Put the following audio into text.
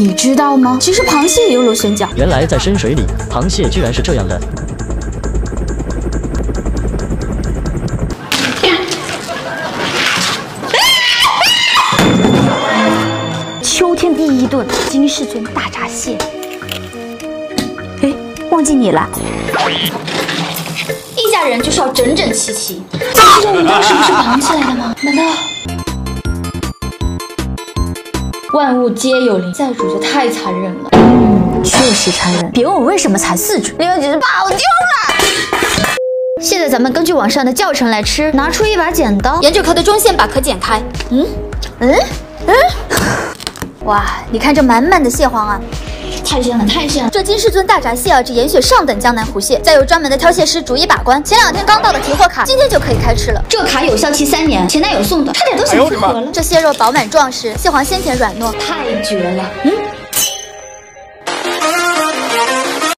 你知道吗？其实螃蟹也有螺旋桨。原来在深水里，螃蟹居然是这样的。秋天第一顿金世尊大闸蟹。哎，忘记你了。一家人就是要整整齐齐。这肉当时不是绑起来的吗？难道？万物皆有灵，债主就太残忍了。嗯，确实残忍。别问我为什么才四只，因为只是跑丢了。现在咱们根据网上的教程来吃，拿出一把剪刀，沿着壳的中线把壳剪开。嗯嗯嗯，哇，你看这满满的蟹黄啊！太鲜了，太鲜了！这金世尊大闸蟹啊，这严选上等江南湖蟹，再由专门的挑蟹师逐一把关。前两天刚到的提货卡，今天就可以开吃了。这卡有效期三年，前男友送的，差点都想复合了。这蟹肉饱满壮实，蟹黄鲜甜软糯，太绝了。嗯。